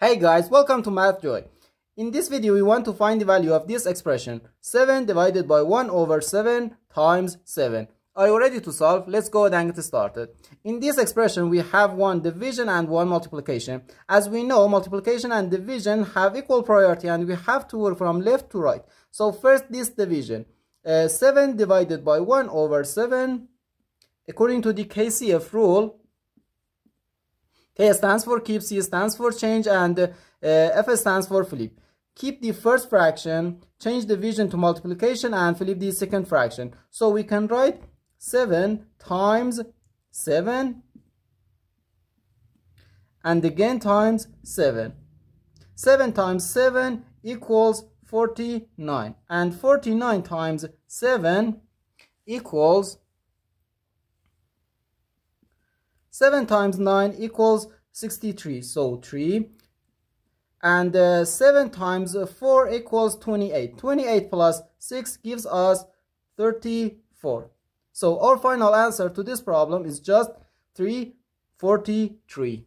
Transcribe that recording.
Hey guys, welcome to MathJoy. In this video, we want to find the value of this expression 7 divided by 1 over 7 times 7. Are you ready to solve? Let's go ahead and get started. In this expression, we have one division and one multiplication. As we know, multiplication and division have equal priority and we have to work from left to right. So first, this division. Uh, 7 divided by 1 over 7. According to the KCF rule, K stands for keep, C stands for change, and uh, F stands for flip. Keep the first fraction, change division to multiplication, and flip the second fraction. So we can write 7 times 7 and again times 7. 7 times 7 equals 49 and 49 times 7 equals 7 times 9 equals 63. So 3. And uh, 7 times 4 equals 28. 28 plus 6 gives us 34. So our final answer to this problem is just 343.